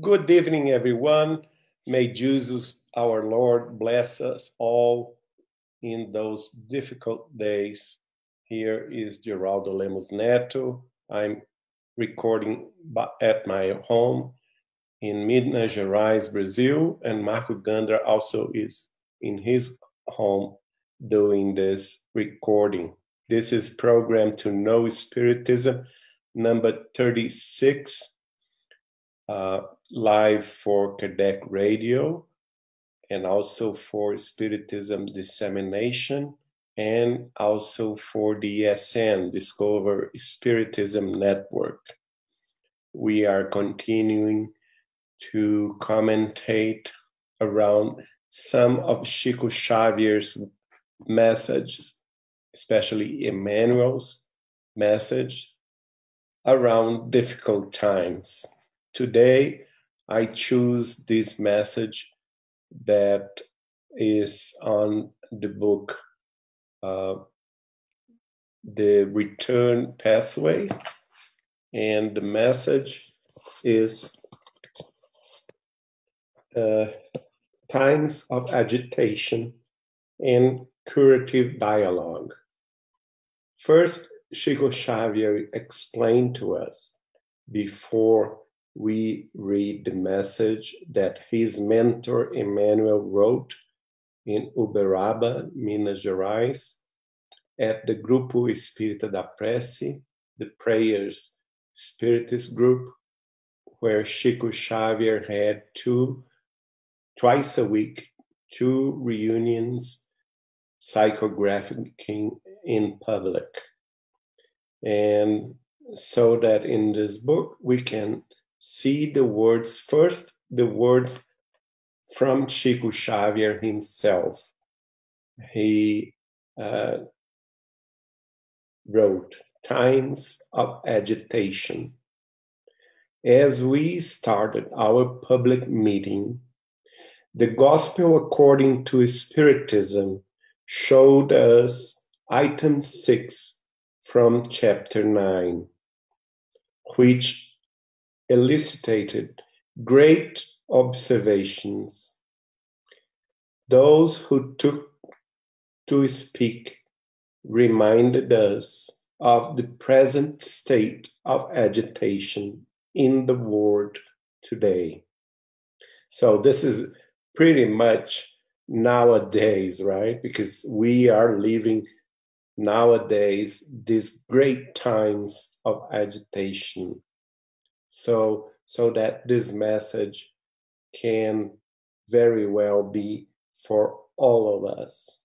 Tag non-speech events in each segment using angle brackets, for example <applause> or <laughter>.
Good evening, everyone. May Jesus, our Lord, bless us all in those difficult days. Here is Geraldo Lemos Neto. I'm recording at my home in Minas Gerais, Brazil, and Marco Gandra also is in his home doing this recording. This is program to know Spiritism number 36, uh, live for Kardec Radio and also for Spiritism Dissemination and also for the DSN, Discover Spiritism Network. We are continuing to commentate around some of Chico Xavier's messages, especially Emmanuel's message around difficult times. Today, I choose this message that is on the book uh, The Return Pathway. And the message is uh, Times of Agitation and Curative Dialogue. First, Chico Xavier explained to us before we read the message that his mentor Emmanuel wrote in Uberaba, Minas Gerais, at the Grupo Espírita da Prece, the Prayers Spiritist group, where Chico Xavier had two, twice a week, two reunions psychographing in public. And so that in this book we can see the words first, the words from Chico Xavier himself. He uh, wrote Times of Agitation. As we started our public meeting, the Gospel according to Spiritism showed us item six from chapter 9, which elicited great observations. Those who took to speak reminded us of the present state of agitation in the world today. So, this is pretty much nowadays, right? Because we are living nowadays these great times of agitation so so that this message can very well be for all of us.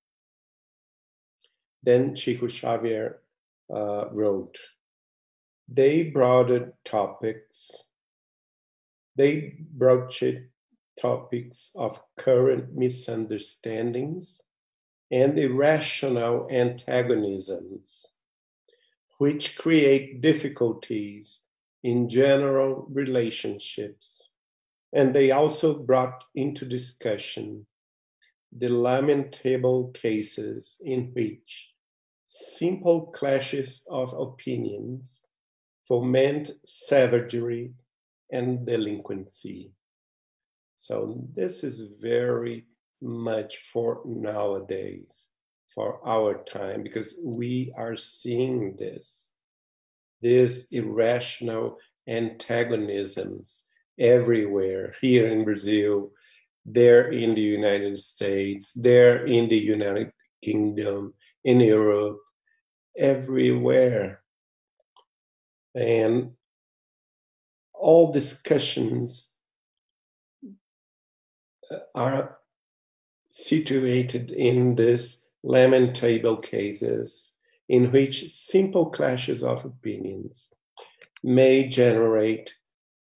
Then chico xavier uh, wrote they brought topics they broached topics of current misunderstandings and irrational antagonisms, which create difficulties in general relationships. And they also brought into discussion the lamentable cases in which simple clashes of opinions foment savagery and delinquency. So, this is very much for nowadays, for our time, because we are seeing this, this irrational antagonisms everywhere, here in Brazil, there in the United States, there in the United Kingdom, in Europe, everywhere. And all discussions uh, are situated in this lamentable cases in which simple clashes of opinions may generate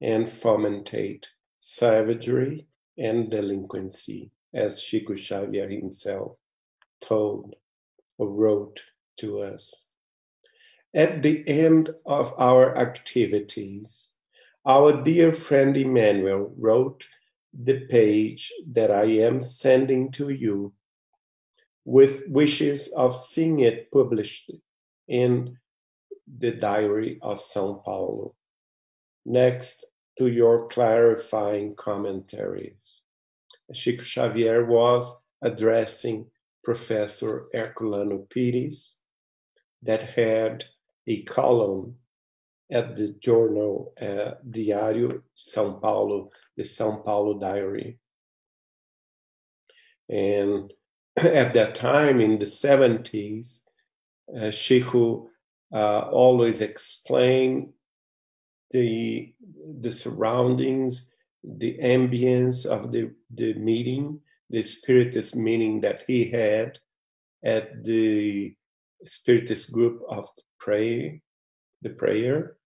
and fomentate savagery and delinquency, as Chico Xavier himself told or wrote to us. At the end of our activities, our dear friend Emmanuel wrote the page that I am sending to you with wishes of seeing it published in the Diary of São Paulo. Next to your clarifying commentaries. Chico Xavier was addressing Professor Herculano Pires that had a column at the journal uh, Diário São Paulo, the São Paulo Diary. And <coughs> at that time in the 70s, uh, Chico uh, always explained the, the surroundings, the ambience of the, the meeting, the spiritist meeting that he had at the spiritist group of the pray, the prayer.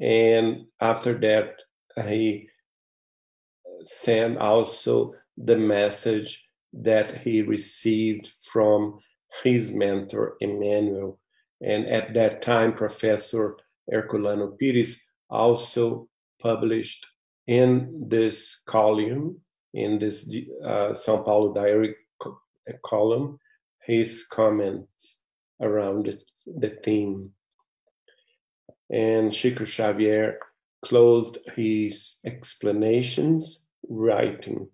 And after that, he sent also the message that he received from his mentor, Emmanuel. And at that time, Professor Herculano Pires also published in this column, in this uh, São Paulo Diary co- column, his comments around the, the theme. And Chico Xavier closed his explanations writing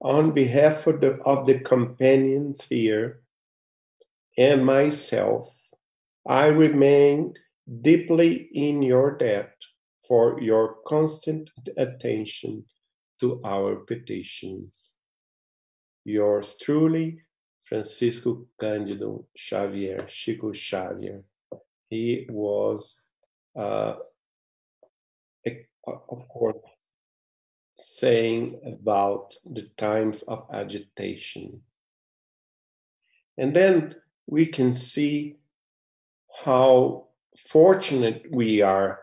on behalf of the, of the companions here and myself, I remain deeply in your debt for your constant attention to our petitions. Yours truly, Francisco Cândido Xavier, Chico Xavier. He was, uh, of course, saying about the times of agitation. And then we can see how fortunate we are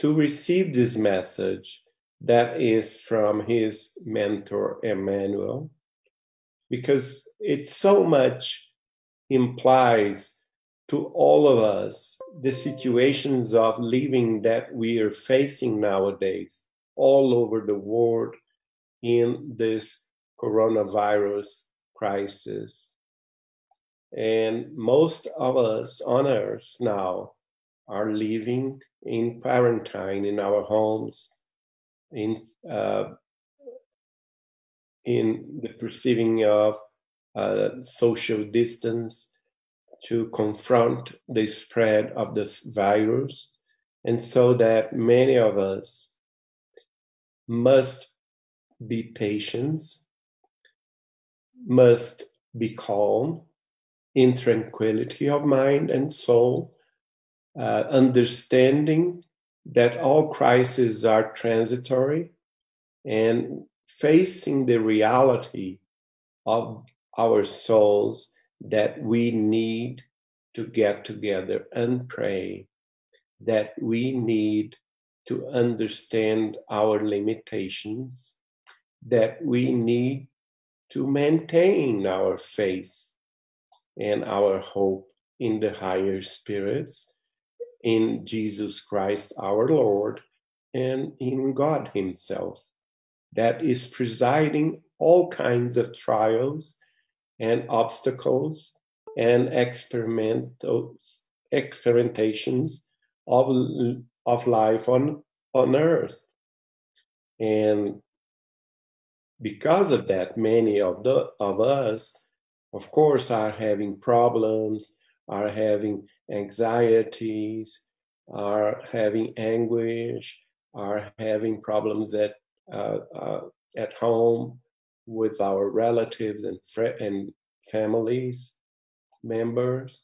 to receive this message that is from his mentor Emmanuel, because it so much implies to all of us the situations of living that we are facing nowadays all over the world in this coronavirus crisis. And most of us on earth now are living in quarantine in our homes, in uh, in the perceiving of uh, social distance to confront the spread of this virus, and so that many of us must be patient, must be calm, in tranquility of mind and soul, uh, understanding that all crises are transitory, and facing the reality of our souls that we need to get together and pray, that we need to understand our limitations, that we need to maintain our faith and our hope in the higher spirits, in Jesus Christ our Lord, and in God Himself, that is presiding all kinds of trials and obstacles and experimentations of of life on on earth. And because of that many of the of us of course are having problems are having anxieties are having anguish are having problems at uh, uh, at home with our relatives and fr- and families members.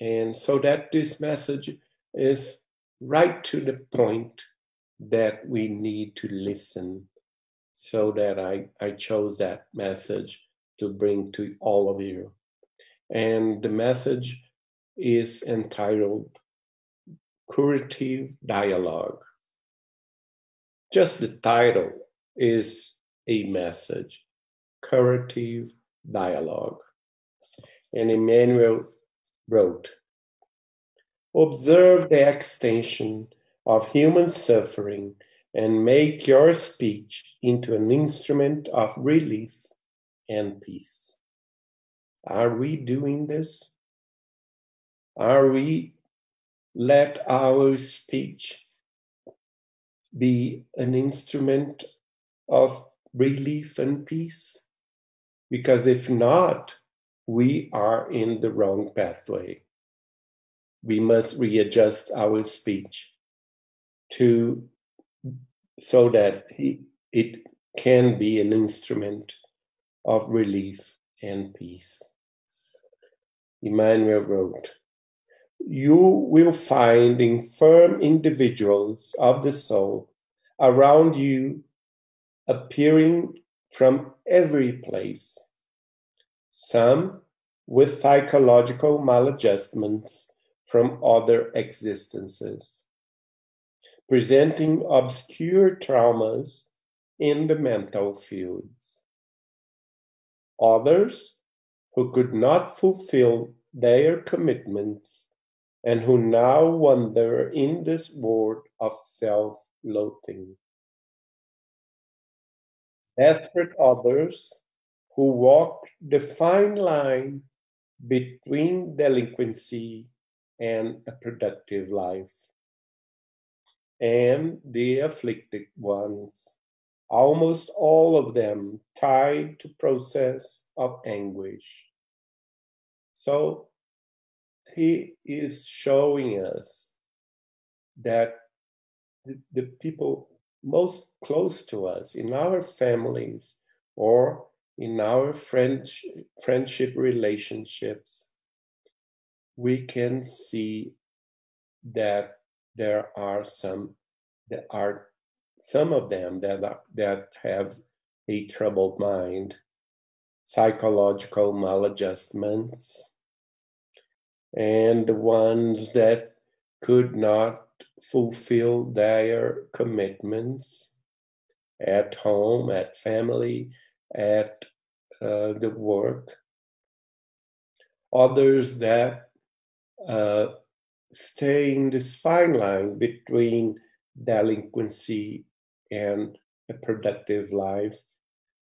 And so that this message is right to the point that we need to listen so that I, I chose that message to bring to all of you. And the message is entitled Curative Dialogue. Just the title is a message Curative Dialogue. And Emmanuel wrote, Observe the extension of human suffering and make your speech into an instrument of relief and peace. Are we doing this? Are we let our speech be an instrument of relief and peace? Because if not, we are in the wrong pathway. We must readjust our speech to so that he, it can be an instrument of relief and peace. Emmanuel wrote, You will find infirm individuals of the soul around you appearing from every place. Some with psychological maladjustments from other existences, presenting obscure traumas in the mental fields. Others who could not fulfill their commitments and who now wander in this world of self loathing. Desperate others who walk the fine line between delinquency and a productive life. And the afflicted ones, almost all of them tied to process of anguish. So he is showing us that the, the people most close to us in our families or in our French, friendship relationships, we can see that there are some that are some of them that are, that have a troubled mind, psychological maladjustments, and ones that could not fulfill their commitments at home, at family, at uh, the work. Others that uh, stay in this fine line between delinquency and a productive life.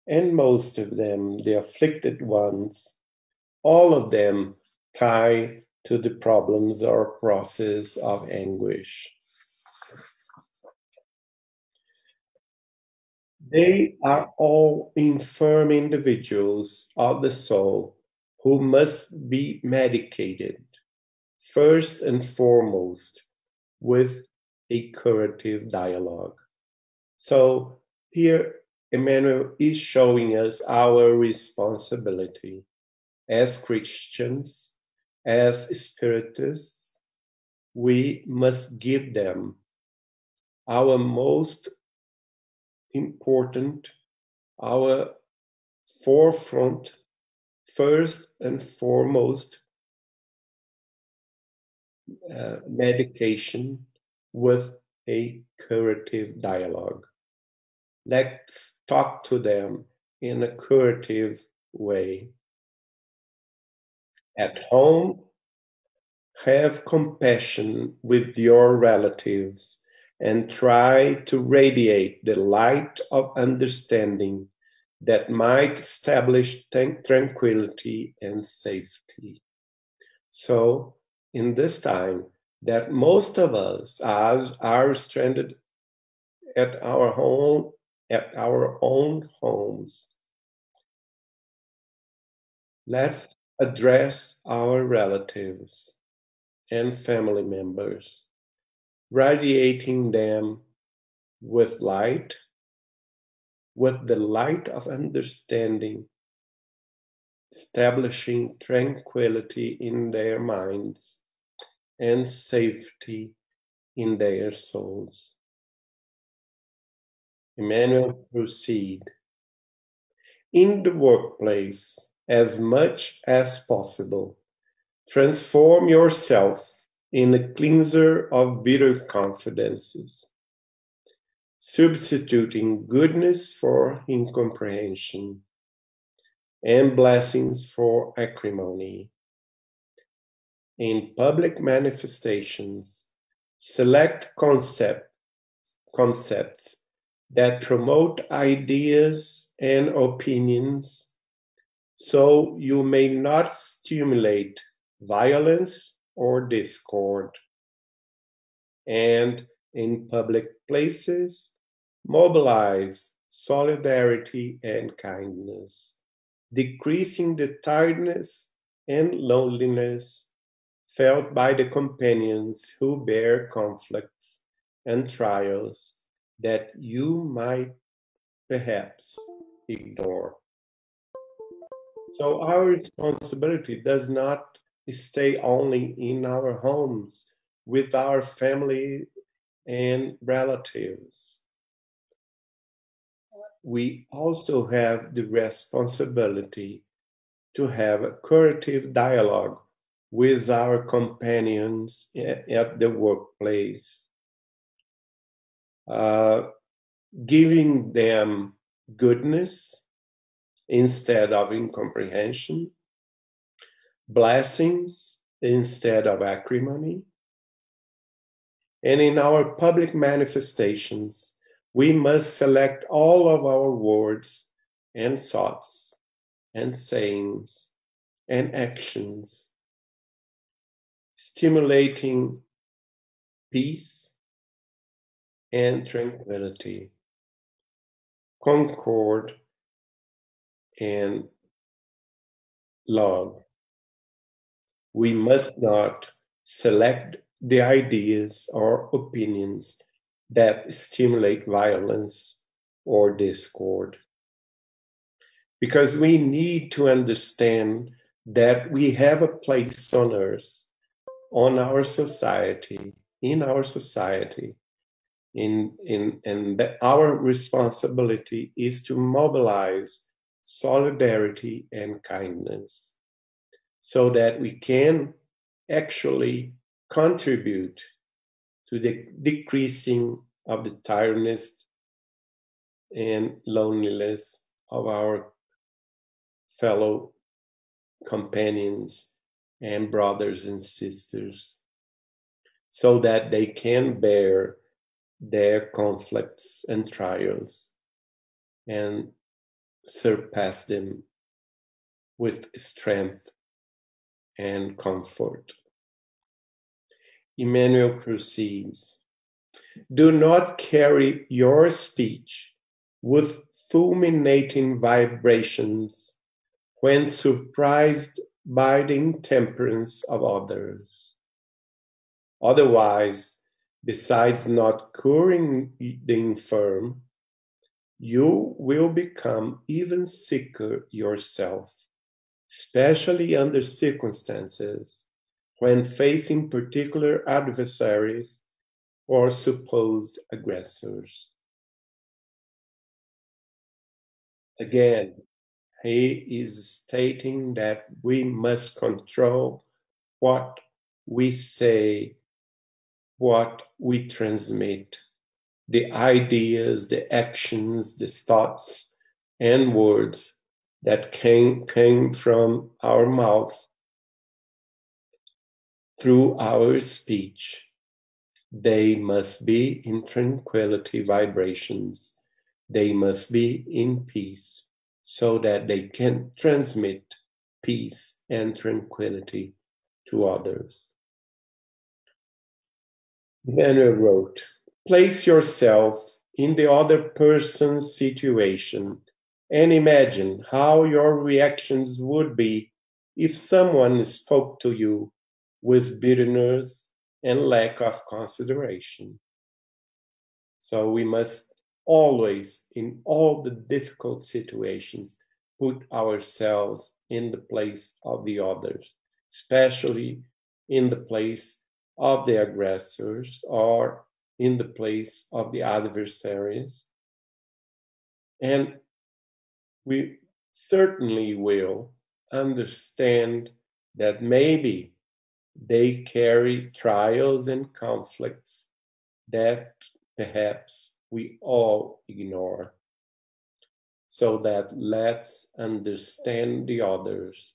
And most of them, the afflicted ones, all of them tie to the problems or process of anguish. They are all infirm individuals of the soul who must be medicated, first and foremost, with a curative dialogue. So here, Emmanuel is showing us our responsibility as Christians, as Spiritists. We must give them our most important, our forefront, first and foremost, uh, medication with a curative dialogue. Let's talk to them in a curative way. At home, have compassion with your relatives and try to radiate the light of understanding that might establish tranquility and safety. So, in this time, that most of us are, are stranded at our home, at our own homes. Let's address our relatives and family members radiating them with light, with the light of understanding, establishing tranquility in their minds and safety in their souls. Emmanuel proceed. In the workplace, as much as possible, transform yourself in a cleanser of bitter confidences, substituting goodness for incomprehension and blessings for acrimony. In public manifestations, select concept, concepts that promote ideas and opinions so you may not stimulate violence or discord. And in public places, mobilize solidarity and kindness, decreasing the tiredness and loneliness felt by the companions who bear conflicts and trials that you might perhaps ignore. So, our responsibility does not stay only in our homes with our family and relatives. We also have the responsibility to have a curative dialogue with our companions at the workplace, uh, giving them goodness instead of incomprehension, blessings instead of acrimony. And in our public manifestations, we must select all of our words and thoughts and sayings and actions, stimulating peace and tranquility, concord and love. We must not select the ideas or opinions that stimulate violence or discord. Because we need to understand that we have a place on earth, on our society, in our society, in, in, and that our responsibility is to mobilize solidarity and kindness so that we can actually contribute to the decreasing of the tiredness and loneliness of our fellow companions and brothers and sisters so that they can bear their conflicts and trials and surpass them with strength and comfort. Emmanuel proceeds Do not carry your speech with fulminating vibrations when surprised by the intemperance of others. Otherwise, besides not curing the infirm, you will become even sicker yourself, especially under circumstances when facing particular adversaries or supposed aggressors. Again, he is stating that we must control what we say, what we transmit the ideas, the actions, the thoughts, and words that came, came from our mouth through our speech. They must be in tranquility vibrations. They must be in peace so that they can transmit peace and tranquility to others. Manuel wrote, Place yourself in the other person's situation and imagine how your reactions would be if someone spoke to you with bitterness and lack of consideration. So we must always, in all the difficult situations, put ourselves in the place of the others, especially in the place of the aggressors or in the place of the adversaries. And we certainly will understand that maybe they carry trials and conflicts that perhaps we all ignore. So that let's understand the others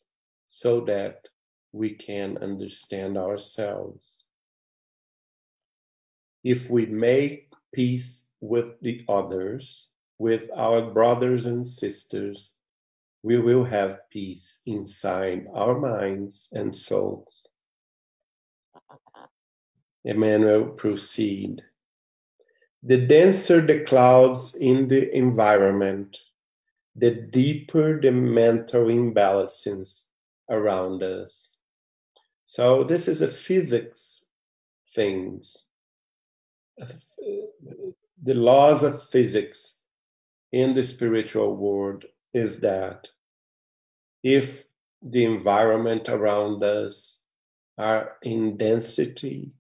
so that we can understand ourselves if we make peace with the others, with our brothers and sisters, we will have peace inside our minds and souls. Emmanuel proceed. The denser the clouds in the environment, the deeper the mental imbalances around us. So this is a physics things. The laws of physics in the spiritual world is that if the environment around us are in density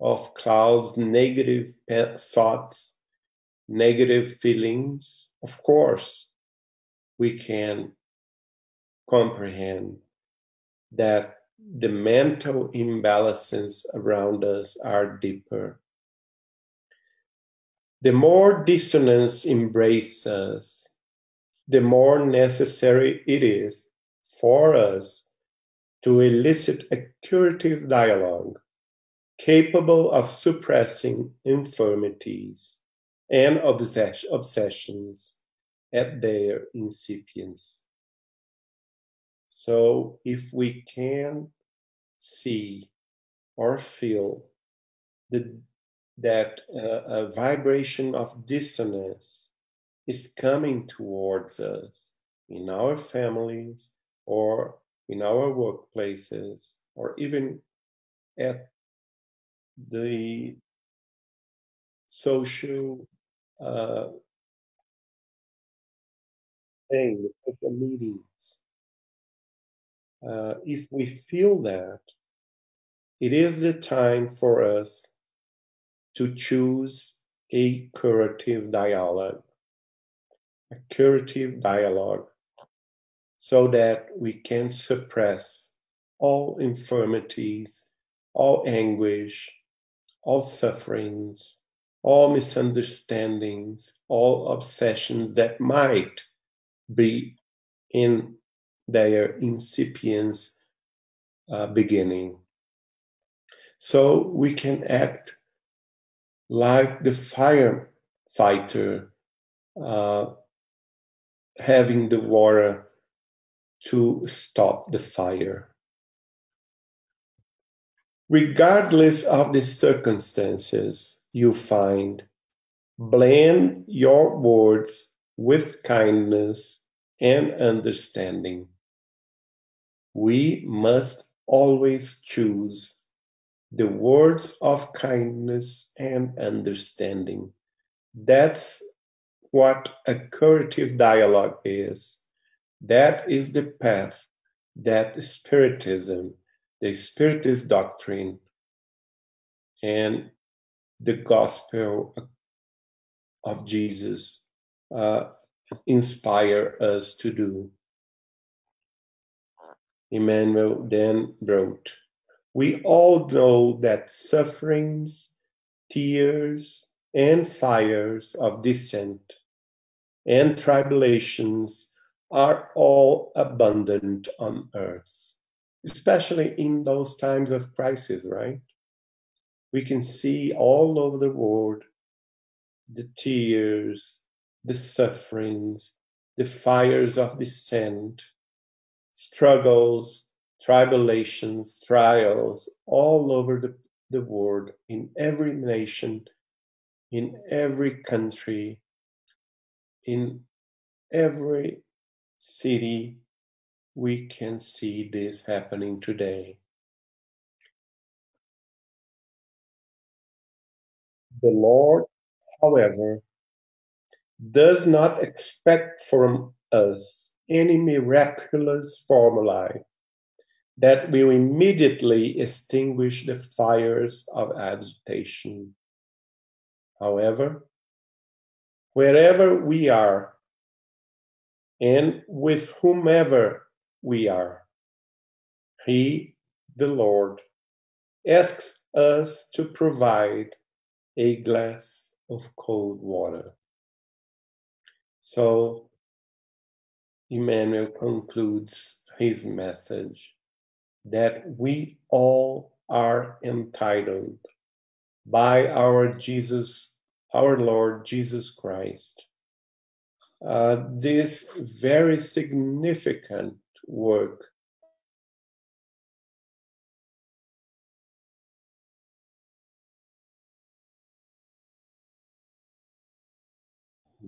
of clouds, negative thoughts, negative feelings, of course, we can comprehend that the mental imbalances around us are deeper. The more dissonance embraces us, the more necessary it is for us to elicit a curative dialogue capable of suppressing infirmities and obsess- obsessions at their incipience. So, if we can see or feel the, that uh, a vibration of dissonance is coming towards us in our families or in our workplaces or even at the social uh, thing, the social meetings. Uh, if we feel that, it is the time for us to choose a curative dialogue, a curative dialogue, so that we can suppress all infirmities, all anguish, all sufferings, all misunderstandings, all obsessions that might be in their incipience uh, beginning. So we can act like the firefighter uh, having the water to stop the fire regardless of the circumstances you find, blend your words with kindness and understanding. We must always choose the words of kindness and understanding. That's what a curative dialogue is. That is the path that Spiritism the Spiritist doctrine and the gospel of Jesus uh, inspire us to do. Emmanuel then wrote, We all know that sufferings, tears, and fires of dissent and tribulations are all abundant on earth especially in those times of crisis, right? We can see all over the world the tears, the sufferings, the fires of dissent, struggles, tribulations, trials, all over the, the world, in every nation, in every country, in every city, we can see this happening today. The Lord, however, does not expect from us any miraculous formulae that will immediately extinguish the fires of agitation. However, wherever we are and with whomever we are. He, the Lord, asks us to provide a glass of cold water. So, Emmanuel concludes his message that we all are entitled by our Jesus, our Lord Jesus Christ, uh, this very significant work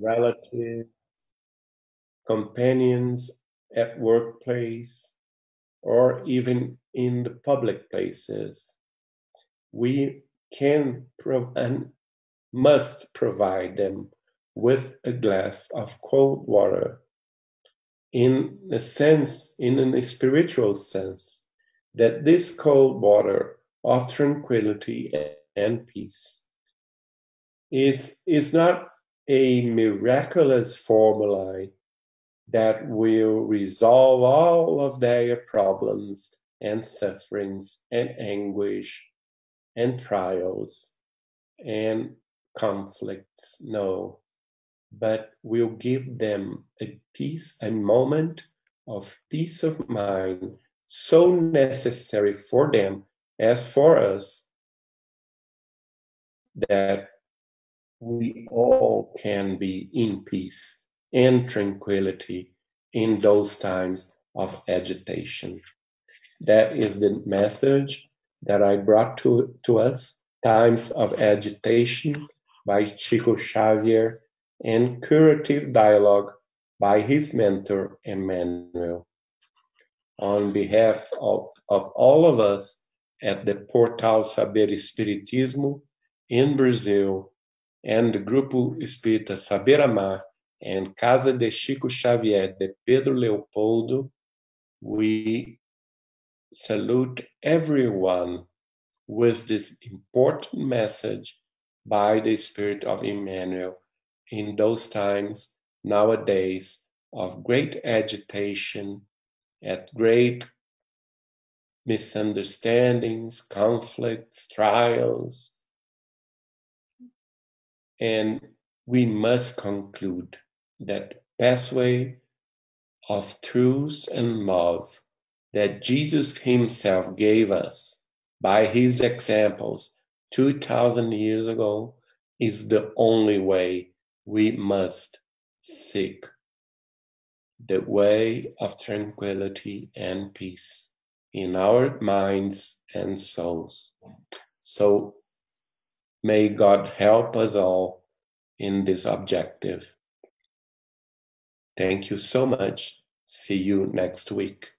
relatives, companions at workplace, or even in the public places. We can and must provide them with a glass of cold water in a sense, in a spiritual sense, that this cold water of tranquility and peace is, is not a miraculous formula that will resolve all of their problems and sufferings and anguish and trials and conflicts. No, but will give them a peace, a moment of peace of mind so necessary for them as for us that we all can be in peace and tranquility in those times of agitation. That is the message that I brought to, to us Times of Agitation by Chico Xavier and Curative Dialogue by his mentor, Emmanuel. On behalf of, of all of us at the Portal Saber Espiritismo in Brazil and the Grupo Espírita Saber Amar and Casa de Chico Xavier de Pedro Leopoldo, we salute everyone with this important message by the Spirit of Emmanuel in those times nowadays of great agitation, at great misunderstandings, conflicts, trials. And we must conclude that pathway of truth and love that Jesus Himself gave us by His examples 2,000 years ago is the only way we must seek the way of tranquility and peace in our minds and souls. So may God help us all in this objective. Thank you so much. See you next week.